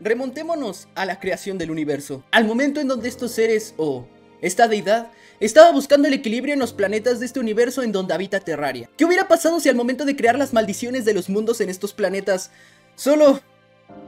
remontémonos a la creación del universo, al momento en donde estos seres o esta deidad estaba buscando el equilibrio en los planetas de este universo en donde habita Terraria. ¿Qué hubiera pasado si al momento de crear las maldiciones de los mundos en estos planetas solo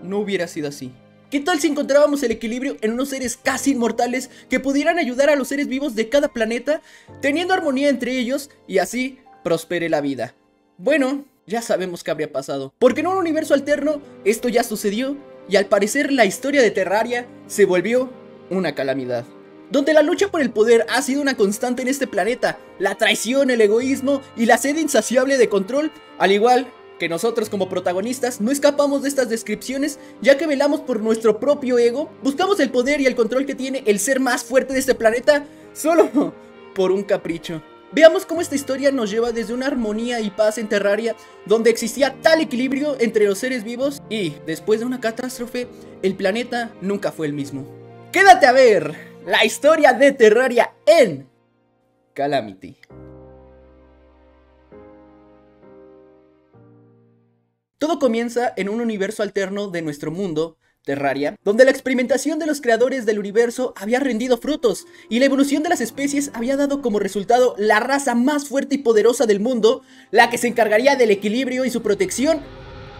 no hubiera sido así? ¿Qué tal si encontrábamos el equilibrio en unos seres casi inmortales que pudieran ayudar a los seres vivos de cada planeta, teniendo armonía entre ellos y así prospere la vida? Bueno, ya sabemos qué habría pasado, porque en un universo alterno esto ya sucedió y al parecer la historia de Terraria se volvió una calamidad. Donde la lucha por el poder ha sido una constante en este planeta, la traición, el egoísmo y la sed insaciable de control, al igual que nosotros como protagonistas no escapamos de estas descripciones ya que velamos por nuestro propio ego, buscamos el poder y el control que tiene el ser más fuerte de este planeta solo por un capricho. Veamos cómo esta historia nos lleva desde una armonía y paz en Terraria, donde existía tal equilibrio entre los seres vivos y, después de una catástrofe, el planeta nunca fue el mismo. Quédate a ver la historia de Terraria en Calamity. Todo comienza en un universo alterno de nuestro mundo, Terraria, donde la experimentación de los creadores del universo había rendido frutos y la evolución de las especies había dado como resultado la raza más fuerte y poderosa del mundo, la que se encargaría del equilibrio y su protección,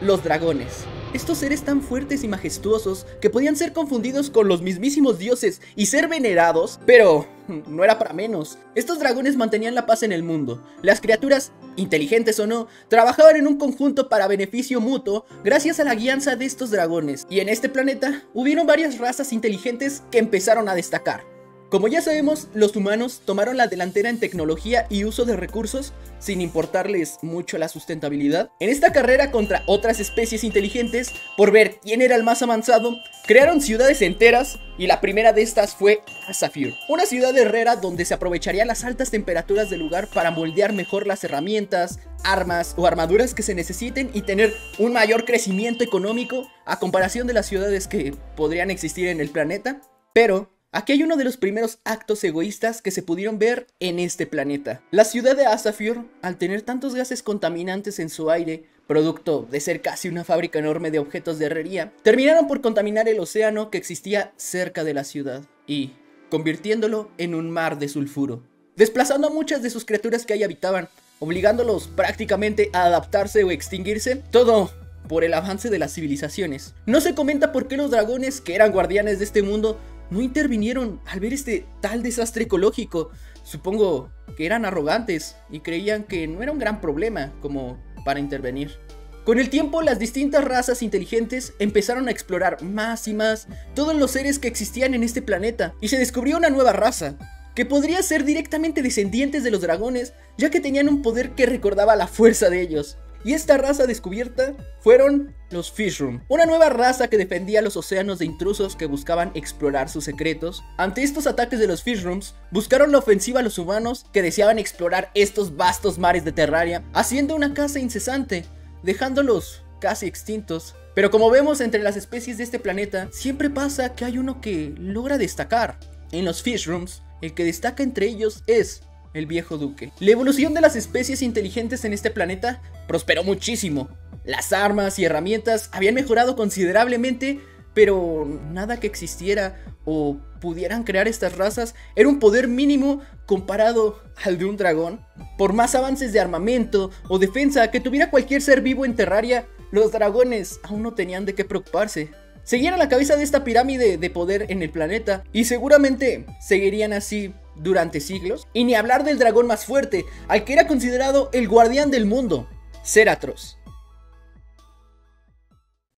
los dragones. Estos seres tan fuertes y majestuosos que podían ser confundidos con los mismísimos dioses y ser venerados, pero no era para menos. Estos dragones mantenían la paz en el mundo. Las criaturas, inteligentes o no, trabajaban en un conjunto para beneficio mutuo gracias a la guianza de estos dragones. Y en este planeta hubieron varias razas inteligentes que empezaron a destacar. Como ya sabemos, los humanos tomaron la delantera en tecnología y uso de recursos sin importarles mucho la sustentabilidad. En esta carrera contra otras especies inteligentes, por ver quién era el más avanzado, crearon ciudades enteras y la primera de estas fue Azafir, una ciudad herrera donde se aprovecharían las altas temperaturas del lugar para moldear mejor las herramientas, armas o armaduras que se necesiten y tener un mayor crecimiento económico a comparación de las ciudades que podrían existir en el planeta. Pero Aquí hay uno de los primeros actos egoístas que se pudieron ver en este planeta. La ciudad de Asafir, al tener tantos gases contaminantes en su aire, producto de ser casi una fábrica enorme de objetos de herrería, terminaron por contaminar el océano que existía cerca de la ciudad y convirtiéndolo en un mar de sulfuro, desplazando a muchas de sus criaturas que ahí habitaban, obligándolos prácticamente a adaptarse o extinguirse, todo por el avance de las civilizaciones. No se comenta por qué los dragones, que eran guardianes de este mundo, no intervinieron al ver este tal desastre ecológico. Supongo que eran arrogantes y creían que no era un gran problema como para intervenir. Con el tiempo, las distintas razas inteligentes empezaron a explorar más y más todos los seres que existían en este planeta y se descubrió una nueva raza, que podría ser directamente descendientes de los dragones, ya que tenían un poder que recordaba la fuerza de ellos. Y esta raza descubierta fueron los Fishroom, una nueva raza que defendía los océanos de intrusos que buscaban explorar sus secretos. Ante estos ataques de los Fishrooms, buscaron la ofensiva a los humanos que deseaban explorar estos vastos mares de Terraria, haciendo una caza incesante, dejándolos casi extintos. Pero como vemos entre las especies de este planeta, siempre pasa que hay uno que logra destacar. En los Fishrooms, el que destaca entre ellos es el viejo duque. La evolución de las especies inteligentes en este planeta prosperó muchísimo. Las armas y herramientas habían mejorado considerablemente, pero nada que existiera o pudieran crear estas razas era un poder mínimo comparado al de un dragón. Por más avances de armamento o defensa que tuviera cualquier ser vivo en Terraria, los dragones aún no tenían de qué preocuparse. Seguían a la cabeza de esta pirámide de poder en el planeta y seguramente seguirían así durante siglos. Y ni hablar del dragón más fuerte, al que era considerado el guardián del mundo, Ceratros.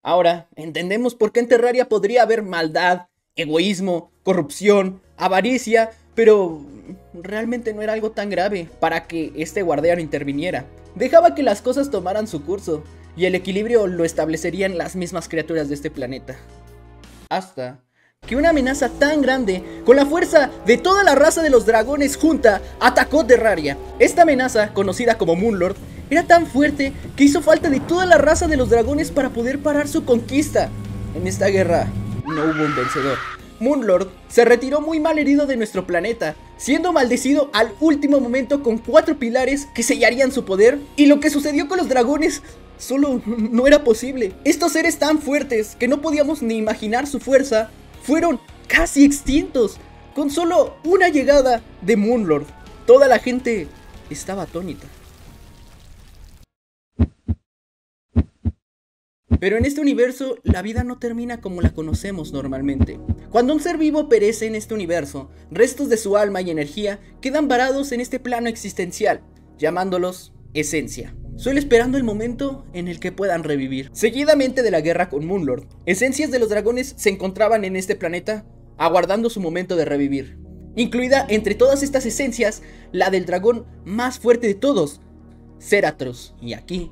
Ahora, entendemos por qué en Terraria podría haber maldad, egoísmo, corrupción, avaricia, pero realmente no era algo tan grave para que este guardián interviniera. Dejaba que las cosas tomaran su curso, y el equilibrio lo establecerían las mismas criaturas de este planeta. Hasta que una amenaza tan grande, con la fuerza de toda la raza de los dragones junta, atacó Terraria. Esta amenaza, conocida como Moonlord, era tan fuerte que hizo falta de toda la raza de los dragones para poder parar su conquista. En esta guerra no hubo un vencedor. Moonlord se retiró muy mal herido de nuestro planeta, siendo maldecido al último momento con cuatro pilares que sellarían su poder. Y lo que sucedió con los dragones solo no era posible. Estos seres tan fuertes que no podíamos ni imaginar su fuerza fueron casi extintos con solo una llegada de Moonlord. Toda la gente estaba atónita. Pero en este universo la vida no termina como la conocemos normalmente. Cuando un ser vivo perece en este universo, restos de su alma y energía quedan varados en este plano existencial, llamándolos esencia. Solo esperando el momento en el que puedan revivir. Seguidamente de la guerra con Moonlord, esencias de los dragones se encontraban en este planeta, aguardando su momento de revivir. Incluida entre todas estas esencias, la del dragón más fuerte de todos, Ceratros. Y aquí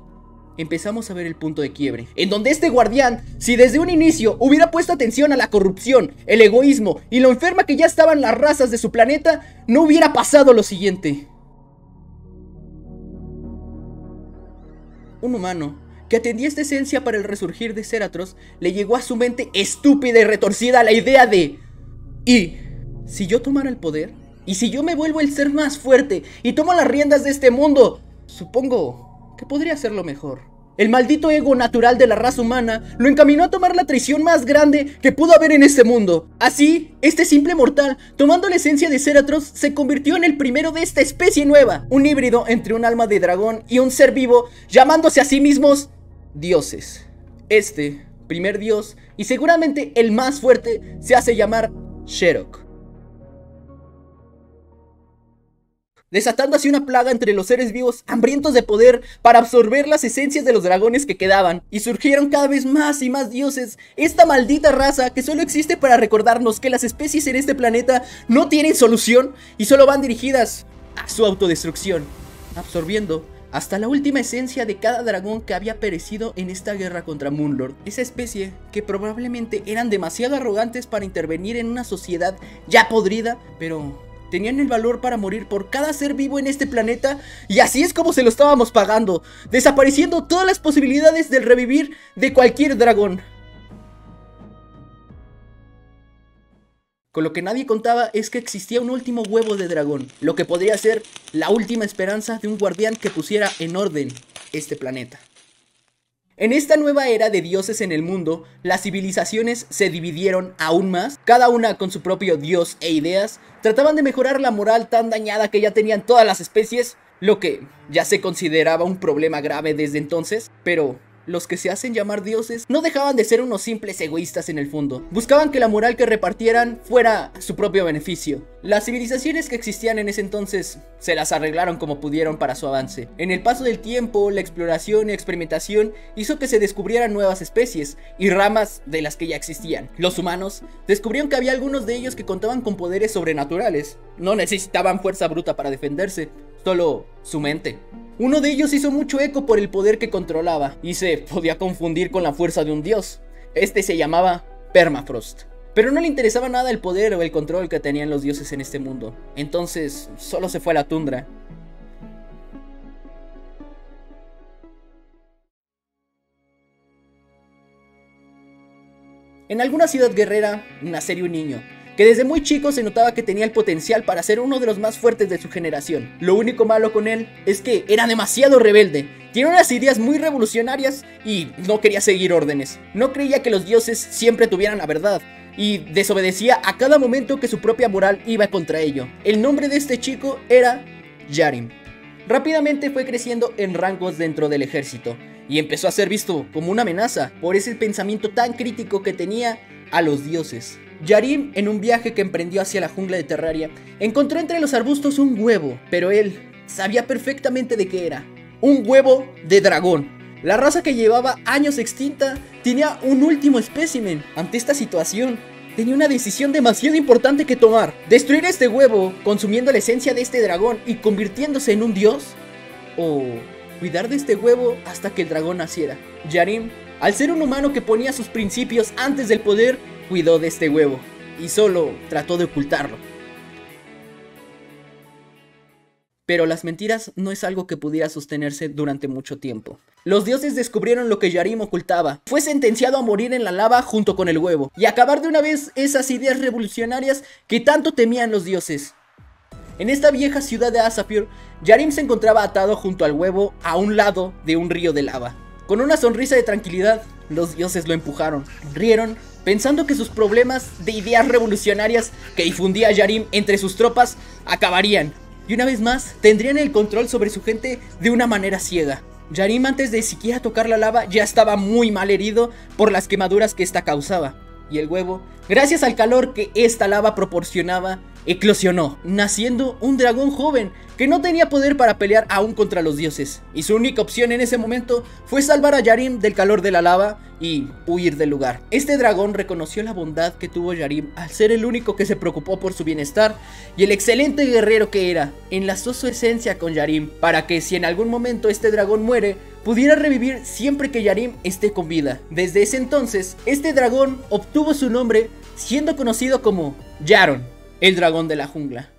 empezamos a ver el punto de quiebre, en donde este guardián, si desde un inicio hubiera puesto atención a la corrupción, el egoísmo y lo enferma que ya estaban las razas de su planeta, no hubiera pasado lo siguiente. Un humano que atendía esta esencia para el resurgir de Ceratros, le llegó a su mente estúpida y retorcida la idea de... ¿Y si yo tomara el poder? ¿Y si yo me vuelvo el ser más fuerte y tomo las riendas de este mundo? Supongo que podría hacerlo mejor. El maldito ego natural de la raza humana lo encaminó a tomar la traición más grande que pudo haber en este mundo. Así, este simple mortal, tomando la esencia de Ceratros, se convirtió en el primero de esta especie nueva, un híbrido entre un alma de dragón y un ser vivo, llamándose a sí mismos dioses. Este, primer dios, y seguramente el más fuerte, se hace llamar Sherok. Desatando así una plaga entre los seres vivos hambrientos de poder para absorber las esencias de los dragones que quedaban. Y surgieron cada vez más y más dioses, esta maldita raza que solo existe para recordarnos que las especies en este planeta no tienen solución y solo van dirigidas a su autodestrucción, absorbiendo hasta la última esencia de cada dragón que había perecido en esta guerra contra Moonlord. Esa especie que probablemente eran demasiado arrogantes para intervenir en una sociedad ya podrida, pero tenían el valor para morir por cada ser vivo en este planeta y así es como se lo estábamos pagando, desapareciendo todas las posibilidades del revivir de cualquier dragón. Con lo que nadie contaba es que existía un último huevo de dragón, lo que podría ser la última esperanza de un guardián que pusiera en orden este planeta. En esta nueva era de dioses en el mundo, las civilizaciones se dividieron aún más, cada una con su propio dios e ideas, trataban de mejorar la moral tan dañada que ya tenían todas las especies, lo que ya se consideraba un problema grave desde entonces, pero los que se hacen llamar dioses no dejaban de ser unos simples egoístas en el fondo. Buscaban que la moral que repartieran fuera su propio beneficio. Las civilizaciones que existían en ese entonces se las arreglaron como pudieron para su avance. En el paso del tiempo, la exploración y experimentación hizo que se descubrieran nuevas especies y ramas de las que ya existían. Los humanos descubrieron que había algunos de ellos que contaban con poderes sobrenaturales. No necesitaban fuerza bruta para defenderse, solo su mente. Uno de ellos hizo mucho eco por el poder que controlaba y se podía confundir con la fuerza de un dios. Este se llamaba Permafrost. Pero no le interesaba nada el poder o el control que tenían los dioses en este mundo. Entonces solo se fue a la tundra. En alguna ciudad guerrera nacería un niño, que desde muy chico se notaba que tenía el potencial para ser uno de los más fuertes de su generación. Lo único malo con él es que era demasiado rebelde, tiene unas ideas muy revolucionarias y no quería seguir órdenes. No creía que los dioses siempre tuvieran la verdad y desobedecía a cada momento que su propia moral iba contra ello. El nombre de este chico era Yarim. Rápidamente fue creciendo en rangos dentro del ejército y empezó a ser visto como una amenaza por ese pensamiento tan crítico que tenía a los dioses. Yarim, en un viaje que emprendió hacia la jungla de Terraria, encontró entre los arbustos un huevo, pero él sabía perfectamente de qué era. Un huevo de dragón. La raza que llevaba años extinta tenía un último espécimen. Ante esta situación, tenía una decisión demasiado importante que tomar. Destruir este huevo, consumiendo la esencia de este dragón y convirtiéndose en un dios. O cuidar de este huevo hasta que el dragón naciera. Yarim, al ser un humano que ponía sus principios antes del poder, cuidó de este huevo y solo trató de ocultarlo. Pero las mentiras no es algo que pudiera sostenerse durante mucho tiempo. Los dioses descubrieron lo que Yarim ocultaba. Fue sentenciado a morir en la lava junto con el huevo y acabar de una vez esas ideas revolucionarias que tanto temían los dioses. En esta vieja ciudad de Asapir, Yarim se encontraba atado junto al huevo a un lado de un río de lava. Con una sonrisa de tranquilidad, los dioses lo empujaron, rieron, pensando que sus problemas de ideas revolucionarias que difundía Yarim entre sus tropas acabarían, y una vez más tendrían el control sobre su gente de una manera ciega. Yarim antes de siquiera tocar la lava ya estaba muy mal herido por las quemaduras que esta causaba, y el huevo, gracias al calor que esta lava proporcionaba, eclosionó, naciendo un dragón joven que no tenía poder para pelear aún contra los dioses, y su única opción en ese momento fue salvar a Yarim del calor de la lava y huir del lugar. Este dragón reconoció la bondad que tuvo Yarim al ser el único que se preocupó por su bienestar y el excelente guerrero que era, enlazó su esencia con Yarim para que si en algún momento este dragón muere, pudiera revivir siempre que Yarim esté con vida. Desde ese entonces, este dragón obtuvo su nombre siendo conocido como Yaron, el dragón de la jungla.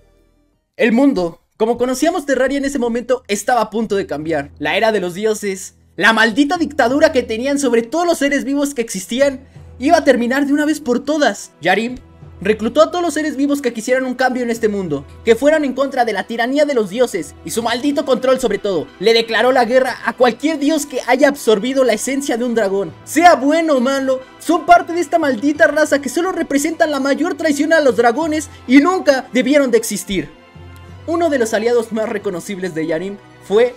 El mundo, como conocíamos Terraria en ese momento, estaba a punto de cambiar. La era de los dioses, la maldita dictadura que tenían sobre todos los seres vivos que existían, iba a terminar de una vez por todas. Yarim reclutó a todos los seres vivos que quisieran un cambio en este mundo, que fueran en contra de la tiranía de los dioses y su maldito control sobre todo. Le declaró la guerra a cualquier dios que haya absorbido la esencia de un dragón. Sea bueno o malo, son parte de esta maldita raza que solo representan la mayor traición a los dragones y nunca debieron de existir. Uno de los aliados más reconocibles de Yarim fue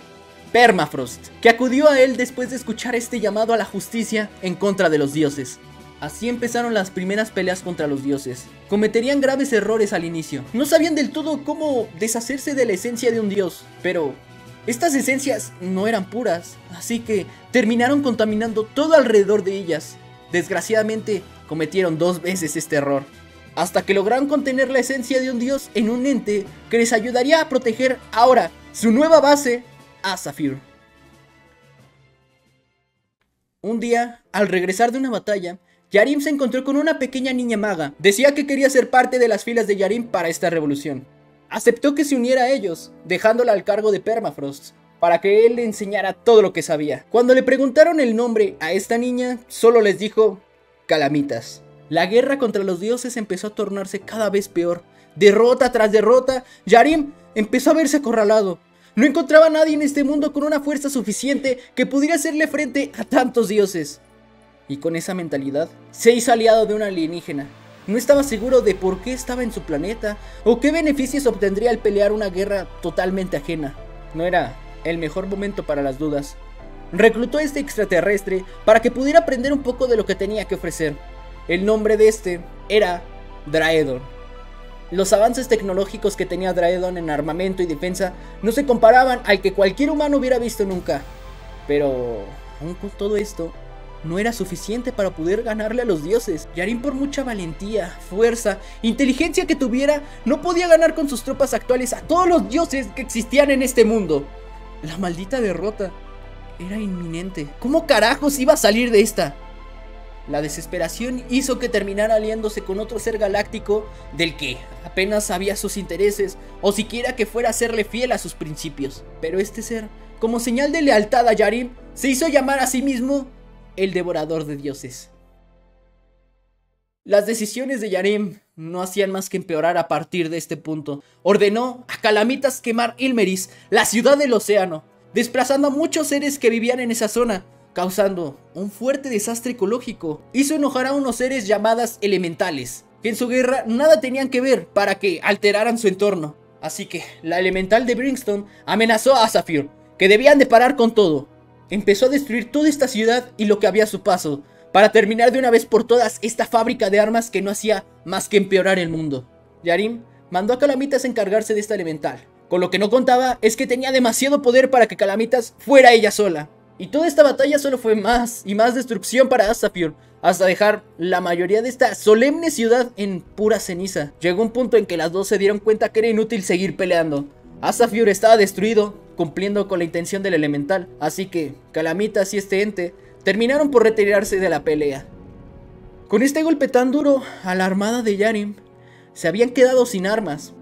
Permafrost, que acudió a él después de escuchar este llamado a la justicia en contra de los dioses. Así empezaron las primeras peleas contra los dioses. Cometerían graves errores al inicio. No sabían del todo cómo deshacerse de la esencia de un dios. Pero estas esencias no eran puras. Así que terminaron contaminando todo alrededor de ellas. Desgraciadamente cometieron dos veces este error. Hasta que lograron contener la esencia de un dios en un ente que les ayudaría a proteger ahora su nueva base, Azafir. Un día, al regresar de una batalla, Yarim se encontró con una pequeña niña maga. Decía que quería ser parte de las filas de Yarim para esta revolución. Aceptó que se uniera a ellos, dejándola al cargo de Permafrost, para que él le enseñara todo lo que sabía. Cuando le preguntaron el nombre a esta niña, solo les dijo Calamitas. La guerra contra los dioses empezó a tornarse cada vez peor. Derrota tras derrota, Yarim empezó a verse acorralado. No encontraba a nadie en este mundo con una fuerza suficiente que pudiera hacerle frente a tantos dioses y con esa mentalidad se hizo aliado de un alienígena. No estaba seguro de por qué estaba en su planeta o qué beneficios obtendría al pelear una guerra totalmente ajena. No era el mejor momento para las dudas. Reclutó a este extraterrestre para que pudiera aprender un poco de lo que tenía que ofrecer. El nombre de este era Draedon. Los avances tecnológicos que tenía Draedon en armamento y defensa no se comparaban al que cualquier humano hubiera visto nunca. Pero, aún con todo esto, no era suficiente para poder ganarle a los dioses. Yarin por mucha valentía, fuerza, inteligencia que tuviera, no podía ganar con sus tropas actuales a todos los dioses que existían en este mundo. La maldita derrota era inminente. ¿Cómo carajos iba a salir de esta? La desesperación hizo que terminara aliándose con otro ser galáctico del que apenas sabía sus intereses o siquiera que fuera a serle fiel a sus principios. Pero este ser, como señal de lealtad a Yarim, se hizo llamar a sí mismo el devorador de dioses. Las decisiones de Yarim no hacían más que empeorar a partir de este punto. Ordenó a Calamitas quemar Ilmeris, la ciudad del océano, desplazando a muchos seres que vivían en esa zona, causando un fuerte desastre ecológico. Hizo enojar a unos seres llamadas elementales, que en su guerra nada tenían que ver para que alteraran su entorno. Así que la elemental de Brimstone amenazó a Zafir, que debían de parar con todo, empezó a destruir toda esta ciudad y lo que había a su paso, para terminar de una vez por todas esta fábrica de armas que no hacía más que empeorar el mundo. Yarim mandó a Calamitas a encargarse de esta elemental. Con lo que no contaba es que tenía demasiado poder para que Calamitas fuera ella sola. Y toda esta batalla solo fue más y más destrucción para Astafjord, hasta dejar la mayoría de esta solemne ciudad en pura ceniza. Llegó un punto en que las dos se dieron cuenta que era inútil seguir peleando. Astafjord estaba destruido, cumpliendo con la intención del elemental, así que Calamitas y este ente terminaron por retirarse de la pelea. Con este golpe tan duro a la armada de Yarim, se habían quedado sin armas.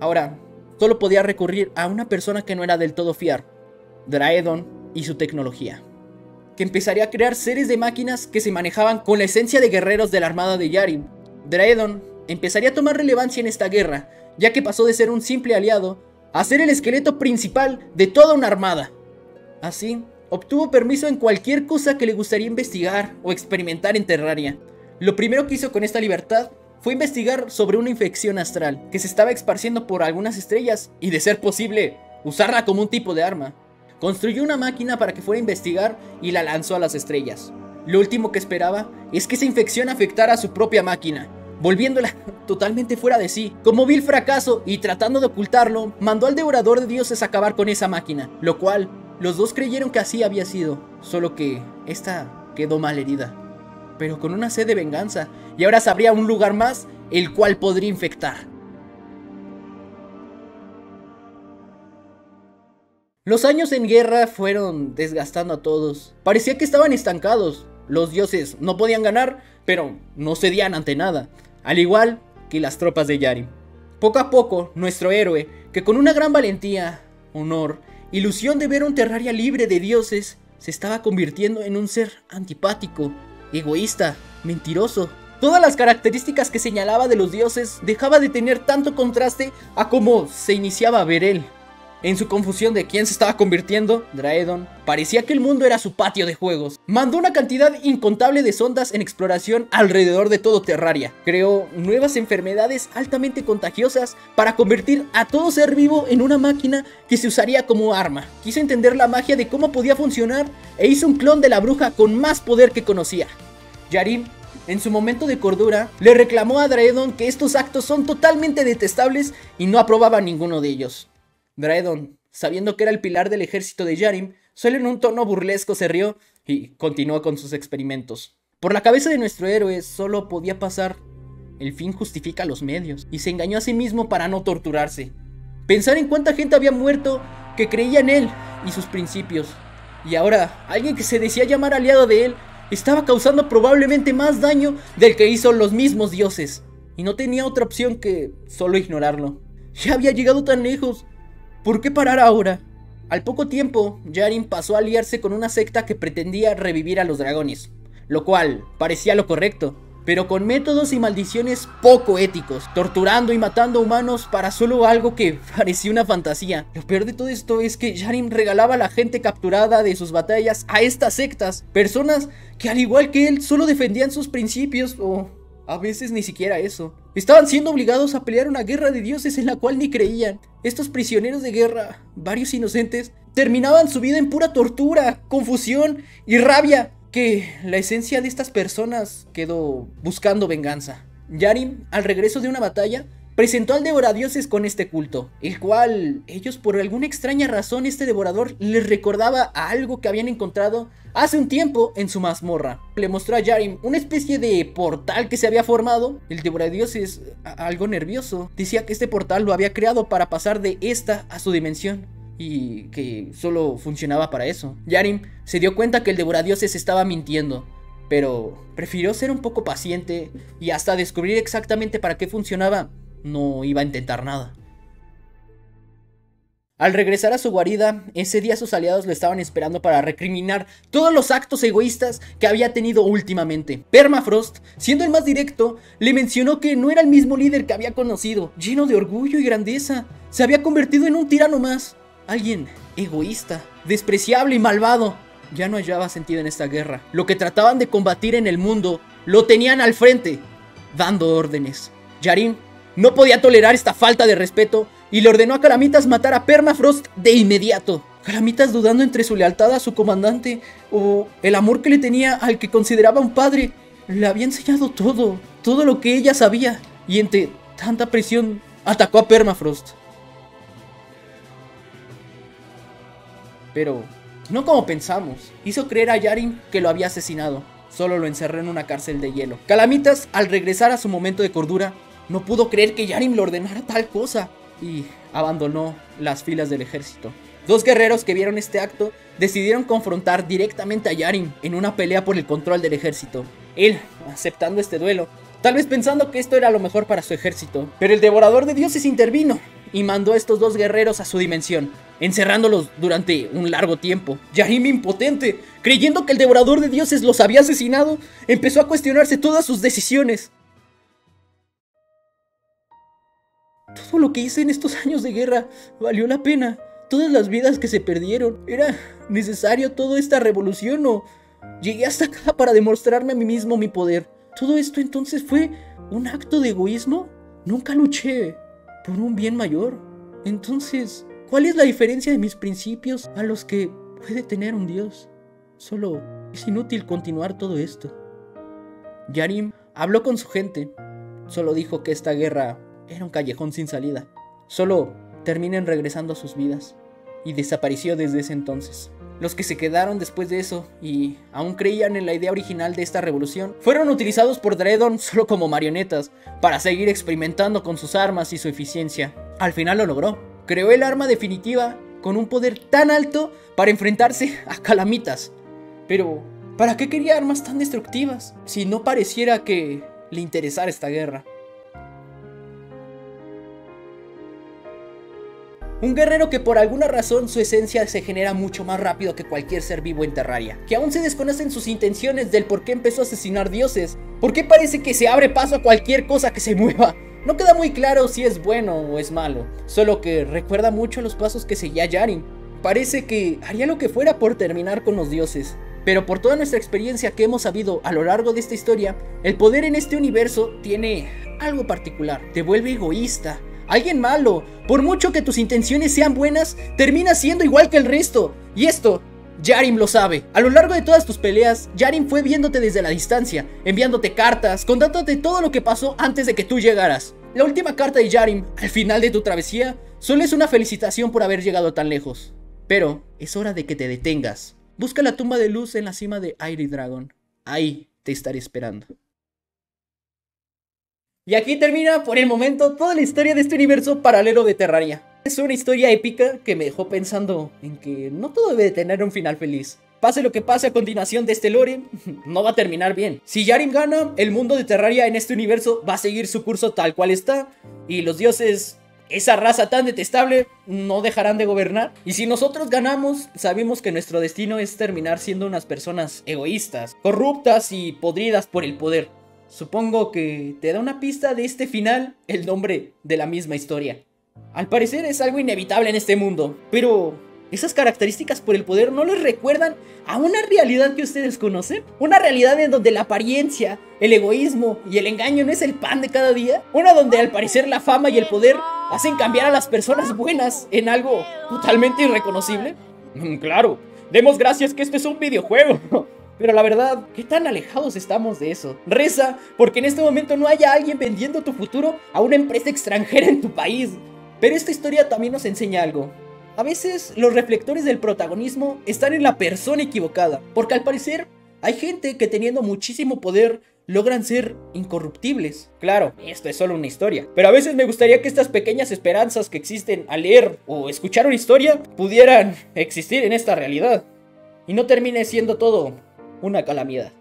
Ahora, solo podía recurrir a una persona que no era del todo fiar, Draedon y su tecnología, que empezaría a crear seres de máquinas que se manejaban con la esencia de guerreros de la armada de Yarim. Draedon empezaría a tomar relevancia en esta guerra, ya que pasó de ser un simple aliado a ser el esqueleto principal de toda una armada. Así obtuvo permiso en cualquier cosa que le gustaría investigar o experimentar en Terraria. Lo primero que hizo con esta libertad fue investigar sobre una infección astral que se estaba esparciendo por algunas estrellas y de ser posible, usarla como un tipo de arma. Construyó una máquina para que fuera a investigar y la lanzó a las estrellas. Lo último que esperaba es que esa infección afectara a su propia máquina, volviéndola totalmente fuera de sí. Como vil fracaso y tratando de ocultarlo, mandó al devorador de dioses acabar con esa máquina, lo cual los dos creyeron que así había sido, solo que esta quedó mal herida, pero con una sed de venganza, y ahora sabría un lugar más el cual podría infectar. Los años en guerra fueron desgastando a todos. Parecía que estaban estancados. Los dioses no podían ganar, pero no cedían ante nada, al igual que las tropas de Yari. Poco a poco, nuestro héroe, que con una gran valentía, honor, ilusión de ver un Terraria libre de dioses, se estaba convirtiendo en un ser antipático, egoísta, mentiroso. Todas las características que señalaba de los dioses dejaba de tener tanto contraste a cómo se iniciaba a ver él. En su confusión de quién se estaba convirtiendo, Draedon parecía que el mundo era su patio de juegos. Mandó una cantidad incontable de sondas en exploración alrededor de todo Terraria. Creó nuevas enfermedades altamente contagiosas para convertir a todo ser vivo en una máquina que se usaría como arma. Quiso entender la magia de cómo podía funcionar e hizo un clon de la bruja con más poder que conocía. Yarim en su momento de cordura, le reclamó a Draedon que estos actos son totalmente detestables y no aprobaba ninguno de ellos. Draedon, sabiendo que era el pilar del ejército de Yarim, solo en un tono burlesco se rió y continuó con sus experimentos. Por la cabeza de nuestro héroe solo podía pasar el fin justifica los medios, y se engañó a sí mismo para no torturarse. Pensar en cuánta gente había muerto que creía en él y sus principios. Y ahora, alguien que se decía llamar aliado de él estaba causando probablemente más daño del que hizo los mismos dioses. Y no tenía otra opción que solo ignorarlo. Ya había llegado tan lejos. ¿Por qué parar ahora? Al poco tiempo, Yarin pasó a aliarse con una secta que pretendía revivir a los dragones, lo cual parecía lo correcto, pero con métodos y maldiciones poco éticos, torturando y matando humanos para solo algo que parecía una fantasía. Lo peor de todo esto es que Yarin regalaba a la gente capturada de sus batallas a estas sectas, personas que al igual que él solo defendían sus principios o a veces ni siquiera eso. Estaban siendo obligados a pelear una guerra de dioses en la cual ni creían. Estos prisioneros de guerra, varios inocentes, terminaban su vida en pura tortura, confusión y rabia, que la esencia de estas personas quedó buscando venganza. Yarim, al regreso de una batalla, presentó al devoradioses con este culto, el cual ellos por alguna extraña razón este devorador les recordaba a algo que habían encontrado hace un tiempo en su mazmorra. Le mostró a Yarim una especie de portal que se había formado. El devoradioses, algo nervioso, decía que este portal lo había creado para pasar de esta a su dimensión y que solo funcionaba para eso. Yarim se dio cuenta que el devoradioses estaba mintiendo, pero prefirió ser un poco paciente y hasta descubrir exactamente para qué funcionaba no iba a intentar nada. Al regresar a su guarida, ese día sus aliados lo estaban esperando para recriminar todos los actos egoístas que había tenido últimamente. Permafrost, siendo el más directo, le mencionó que no era el mismo líder que había conocido, lleno de orgullo y grandeza. Se había convertido en un tirano más, alguien egoísta, despreciable y malvado. Ya no hallaba sentido en esta guerra. Lo que trataban de combatir en el mundo, lo tenían al frente, dando órdenes. Yarin no podía tolerar esta falta de respeto y le ordenó a Calamitas matar a Permafrost de inmediato. Calamitas dudando entre su lealtad a su comandante o el amor que le tenía al que consideraba un padre. Le había enseñado todo, todo lo que ella sabía y entre tanta presión atacó a Permafrost. Pero no como pensamos, hizo creer a Yarin que lo había asesinado. Solo lo encerró en una cárcel de hielo. Calamitas, al regresar a su momento de cordura, no pudo creer que Yarim le ordenara tal cosa y abandonó las filas del ejército. Dos guerreros que vieron este acto decidieron confrontar directamente a Yarim en una pelea por el control del ejército. Él, aceptando este duelo, tal vez pensando que esto era lo mejor para su ejército, pero el devorador de dioses intervino y mandó a estos dos guerreros a su dimensión, encerrándolos durante un largo tiempo. Yarim impotente, creyendo que el devorador de dioses los había asesinado, empezó a cuestionarse todas sus decisiones. Todo lo que hice en estos años de guerra valió la pena. todas las vidas que se perdieron. ¿Era necesario toda esta revolución o llegué hasta acá para demostrarme a mí mismo mi poder? ¿Todo esto entonces fue un acto de egoísmo? Nunca luché por un bien mayor. Entonces, ¿cuál es la diferencia de mis principios a los que puede tener un Dios? Solo es inútil continuar todo esto. Yarim habló con su gente. Solo dijo que esta guerra era un callejón sin salida. Solo terminen regresando a sus vidas. Y desapareció desde ese entonces. Los que se quedaron después de eso y aún creían en la idea original de esta revolución fueron utilizados por Dredon solo como marionetas para seguir experimentando con sus armas y su eficiencia. Al final lo logró. Creó el arma definitiva con un poder tan alto para enfrentarse a calamitas. Pero, ¿para qué quería armas tan destructivas si no pareciera que le interesara esta guerra? Un guerrero que por alguna razón su esencia se genera mucho más rápido que cualquier ser vivo en Terraria. Que aún se desconocen sus intenciones del por qué empezó a asesinar dioses. ¿Por qué parece que se abre paso a cualquier cosa que se mueva? No queda muy claro si es bueno o es malo. Solo que recuerda mucho los pasos que seguía Yarin. Parece que haría lo que fuera por terminar con los dioses. Pero por toda nuestra experiencia que hemos sabido a lo largo de esta historia, el poder en este universo tiene algo particular. Te vuelve egoísta, alguien malo. Por mucho que tus intenciones sean buenas, termina siendo igual que el resto. Y esto, Yarim lo sabe. A lo largo de todas tus peleas, Yarim fue viéndote desde la distancia, enviándote cartas, contándote todo lo que pasó antes de que tú llegaras. La última carta de Yarim, al final de tu travesía, solo es una felicitación por haber llegado tan lejos. Pero es hora de que te detengas. Busca la tumba de luz en la cima de Airy Dragon. Ahí te estaré esperando. Y aquí termina por el momento toda la historia de este universo paralelo de Terraria. Es una historia épica que me dejó pensando en que no todo debe tener un final feliz. Pase lo que pase a continuación de este lore, no va a terminar bien. Si Yarim gana, el mundo de Terraria en este universo va a seguir su curso tal cual está, y los dioses, esa raza tan detestable, no dejarán de gobernar. Y si nosotros ganamos, sabemos que nuestro destino es terminar siendo unas personas egoístas, corruptas y podridas por el poder. Supongo que te da una pista de este final el nombre de la misma historia. Al parecer es algo inevitable en este mundo, pero ¿esas características por el poder no les recuerdan a una realidad que ustedes conocen? ¿Una realidad en donde la apariencia, el egoísmo y el engaño no es el pan de cada día? ¿Una donde al parecer la fama y el poder hacen cambiar a las personas buenas en algo totalmente irreconocible? Mm, claro, demos gracias que este es un videojuego. Pero la verdad, ¿qué tan alejados estamos de eso? Reza porque en este momento no haya alguien vendiendo tu futuro a una empresa extranjera en tu país. Pero esta historia también nos enseña algo. A veces los reflectores del protagonismo están en la persona equivocada, porque al parecer hay gente que teniendo muchísimo poder logran ser incorruptibles. Claro, esto es solo una historia, pero a veces me gustaría que estas pequeñas esperanzas que existen al leer o escuchar una historia pudieran existir en esta realidad y no termine siendo todo una calamidad.